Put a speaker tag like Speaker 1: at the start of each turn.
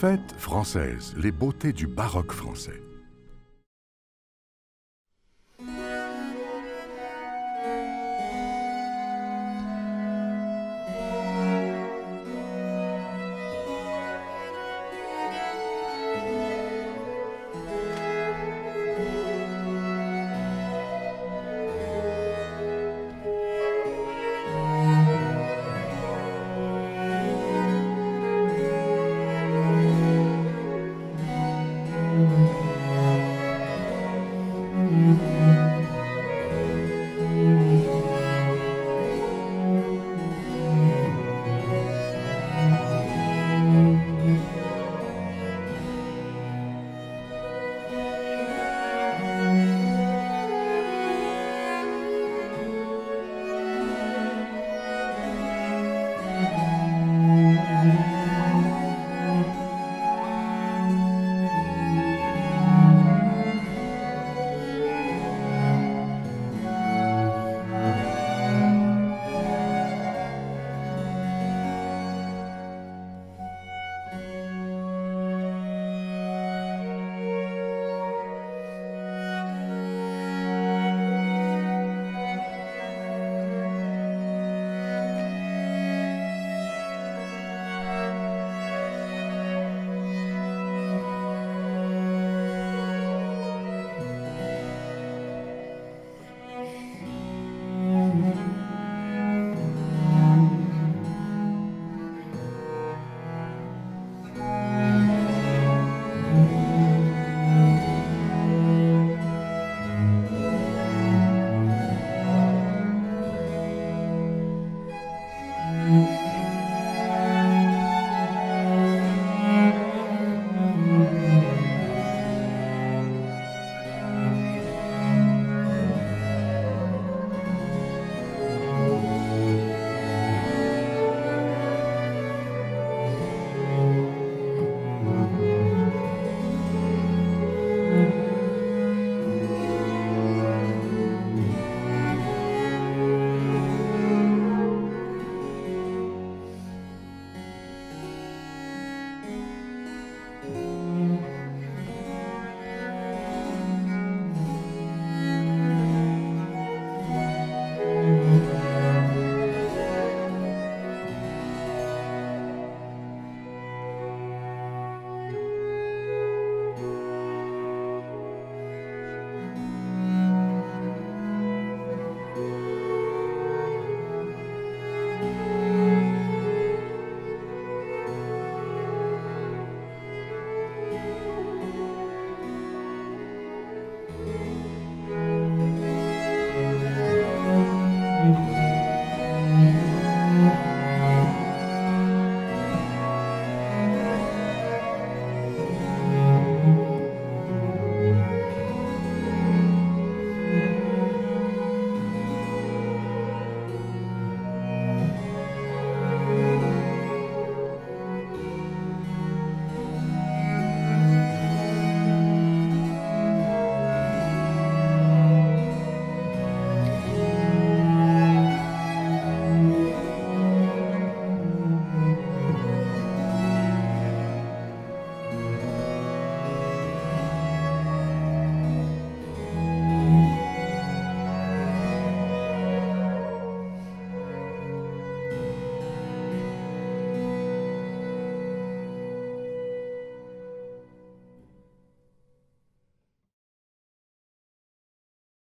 Speaker 1: Fête française, les beautés du baroque français.